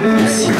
Merci.